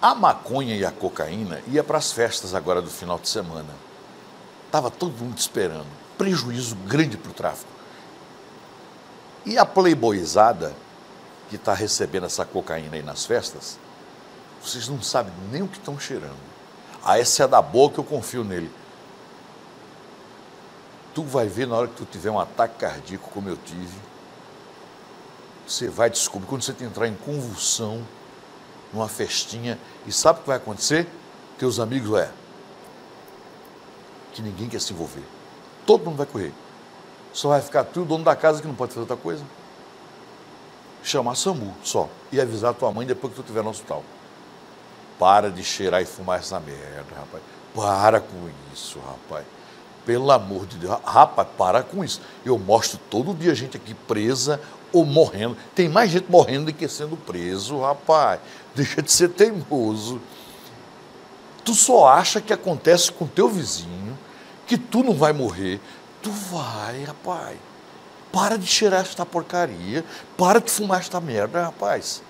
A maconha e a cocaína ia para as festas agora do final de semana. Estava todo mundo esperando. Prejuízo grande para o tráfico. E a playboyzada que está recebendo essa cocaína aí nas festas, vocês não sabem nem o que estão cheirando. Ah, essa é da boa que eu confio nele. Tu vai ver na hora que tu tiver um ataque cardíaco como eu tive, você vai descobrir quando você entrar em convulsão, numa festinha, e sabe o que vai acontecer? Teus amigos, é, que ninguém quer se envolver. Todo mundo vai correr. Só vai ficar tu, o dono da casa, que não pode fazer outra coisa. Chamar SAMU só. E avisar tua mãe depois que tu estiver no hospital. Para de cheirar e fumar essa merda, rapaz. Para com isso, rapaz. Pelo amor de Deus. Rapaz, para com isso. Eu mostro todo dia gente aqui presa ou morrendo. Tem mais gente morrendo do que sendo preso, rapaz. Deixa de ser teimoso. Tu só acha que acontece com teu vizinho, que tu não vai morrer. Tu vai, rapaz. Para de cheirar esta porcaria. Para de fumar esta merda, rapaz.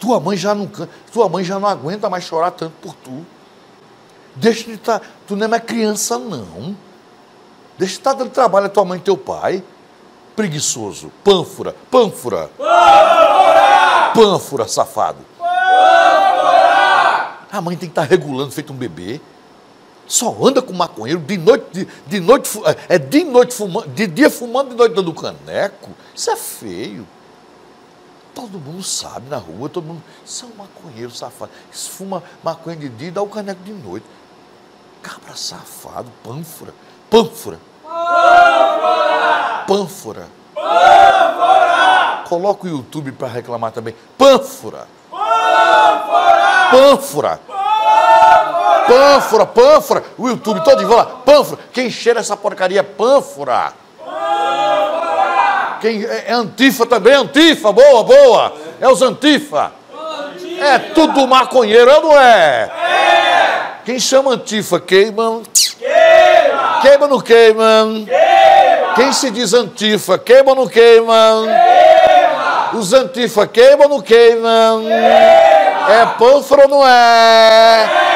Tua mãe já não, tua mãe já não aguenta mais chorar tanto por tu. Deixa de estar. Tu não é mais criança, não. Deixa de estar dando trabalho a tua mãe e teu pai preguiçoso, pânfora, pânfora. Pânfora! Pânfora, safado. Pânfora! A mãe tem que estar regulando, feito um bebê. Só anda com maconheiro de noite, de, de noite, é de noite fumando, de dia fumando, de noite dando caneco. Isso é feio. Todo mundo sabe na rua, todo mundo. Isso é um maconheiro safado. Isso fuma maconha de dia e dá o caneco de noite. Cabra safado, pânfora. Pânfora. Pânfora. Pânfora! Coloca o YouTube para reclamar também. Pânfora. Pânfora! Pânfora. Pânfora, pânfora. O YouTube todo de volta. Pânfora. Quem cheira essa porcaria é pânfora. Pânfora. Quem é, é antifa também, antifa, boa, boa. É os antifa. antifa. É tudo maconheiro, não é? É. Quem chama antifa queima. Queima. Queima ou não queima? Queima. Quem se diz antifa, queima ou não queima? Queima! Os antifa queimam ou não queimam? Queima! É pânfaro ou não é?